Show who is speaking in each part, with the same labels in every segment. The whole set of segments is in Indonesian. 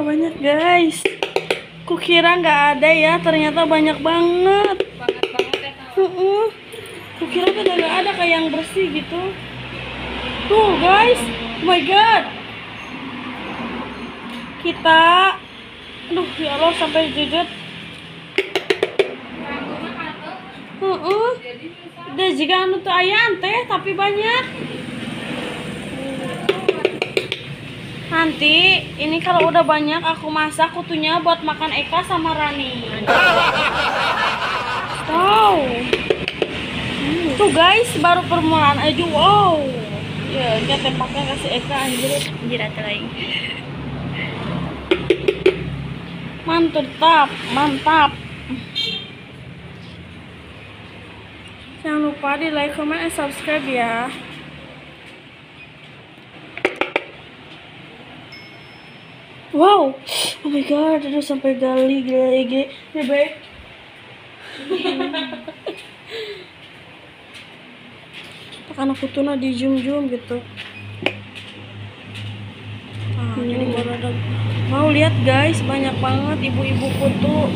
Speaker 1: Oh banyak guys. Kukira nggak ada ya, ternyata banyak banget.
Speaker 2: Banget banget ya.
Speaker 1: Heeh. Kukira tuh nggak ada kayak yang bersih gitu. Tuh guys, oh my god. Kita, aduh ya Allah sampai. Heeh.
Speaker 2: Jadi susah.
Speaker 1: Udah jika anu tuh ayam teh tapi banyak. Nanti ini kalau udah banyak aku masak kutunya buat makan Eka sama Rani. Wow. Tuh guys baru permulaan aja wow. Ya kita tempatnya kasih Eka anjir.
Speaker 3: Anjir lagi.
Speaker 1: Mantap, mantap. Jangan lupa di like, comment, and subscribe ya. Wow, oh my god, udah sampai gali gila gila. Ya baik. Tekan aku tuh di zoom zoom gitu. Ah, jadi baru ada Mau lihat guys, banyak banget ibu-ibu kutu.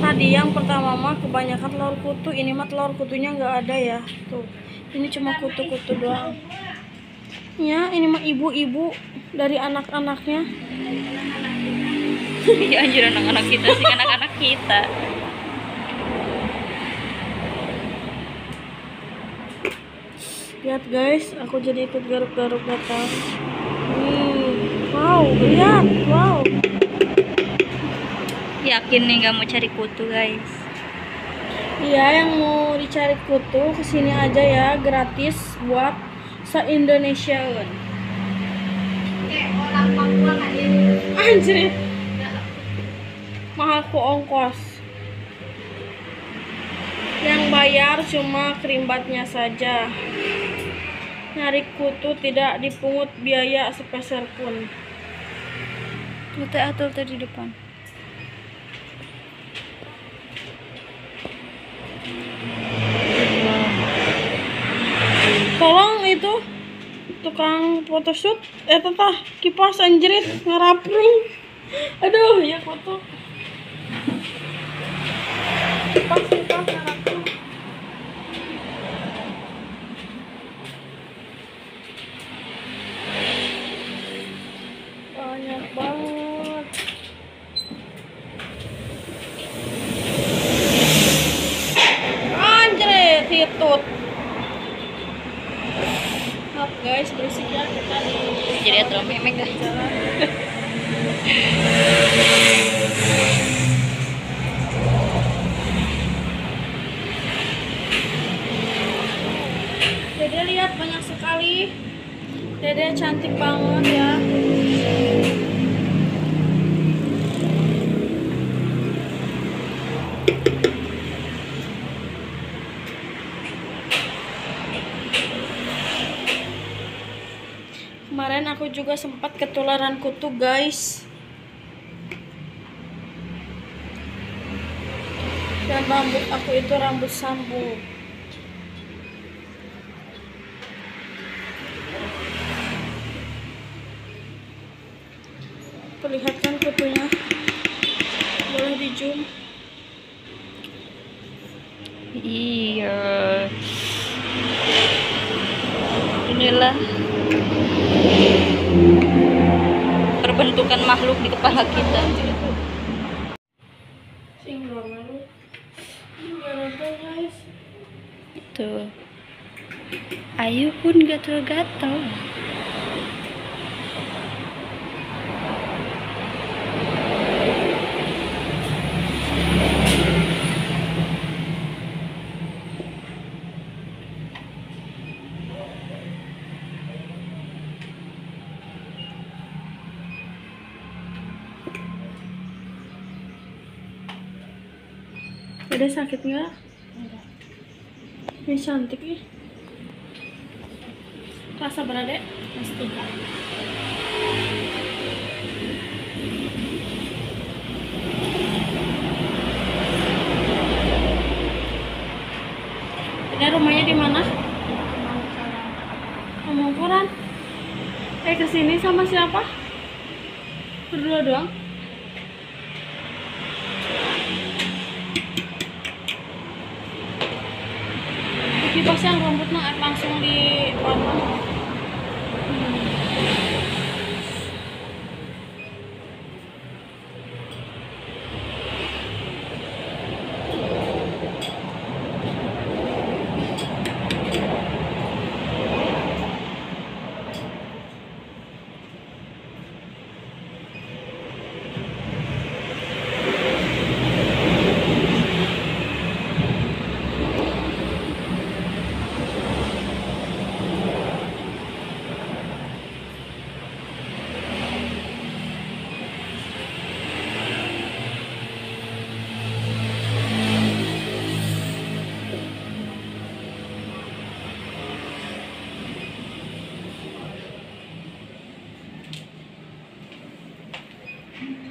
Speaker 1: Tadi yang pertama mah kebanyakan telur kutu, ini mah telur kutunya nggak ada ya. Tuh, ini cuma kutu-kutu doang. Ya, ini mah ibu-ibu dari anak-anaknya.
Speaker 3: Ya anjir anak-anak kita sih anak-anak kita.
Speaker 1: Lihat guys, aku jadi ikut garuk-garuk datang. Hmm, wow, lihat, wow.
Speaker 3: Yakin nih gak mau cari kutu guys.
Speaker 1: Iya, yang mau dicari kutu ke sini aja ya, gratis buat se Indonesia
Speaker 2: orang Papua nggak jadi.
Speaker 1: Anjir, mahal ku ongkos. Yang bayar cuma kerimbatnya saja. Nyari kutu tidak dipungut biaya sepeser pun.
Speaker 3: Tuh teh atul teh di depan.
Speaker 1: Tolong itu tukang photoshoot eh tetah kipas anjrit ngeraprung aduh ya foto. Kipas kipas ngeraprung banyak banget. Anjrit hitut Guys, berisik ya kita di
Speaker 3: Jadi atul memek
Speaker 1: jalan. Dede lihat banyak sekali. Dede cantik banget ya. Kemarin aku juga sempat ketularan kutu, guys. Dan rambut aku itu rambut sambung. Perlihatkan kutunya. Boleh di zoom.
Speaker 3: Iya. Inilah perbentukan makhluk di kepala kita. Itu. Ayu pun gatal-gatal.
Speaker 1: Ada sakit nggak? Ini cantik nih. Rasa berade? Pasti. Ini rumahnya di mana? Pemongkoran. Eh ke sini sini sama siapa? Berdua doang. Kipas yang rambutnya langsung di mana?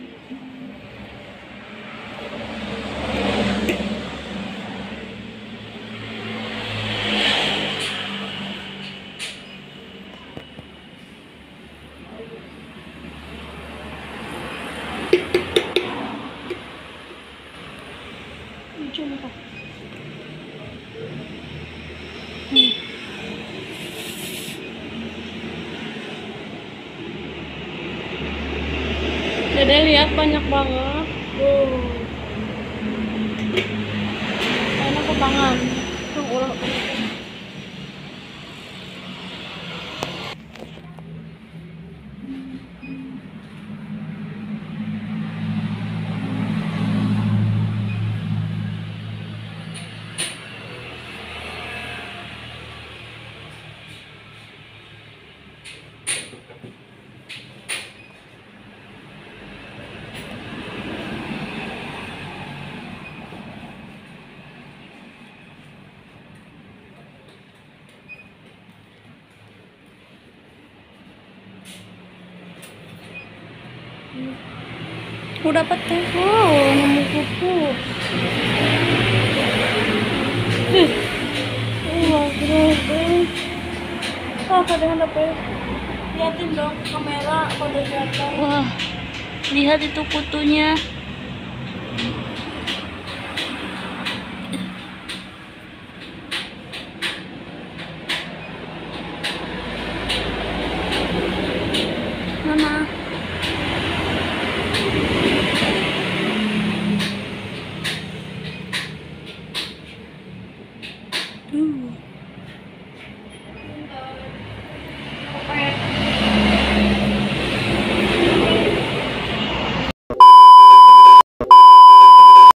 Speaker 1: Lucu nih, Kak. Hmm. Dede lihat banyak banget. Tuh. Enak ke tangan. Tuh, ulah. Aku dapat. Wow, nemu keren. Ah, kadang dapat. Liatin dong kamera pada kelihatan.
Speaker 3: Wah, lihat itu kutunya.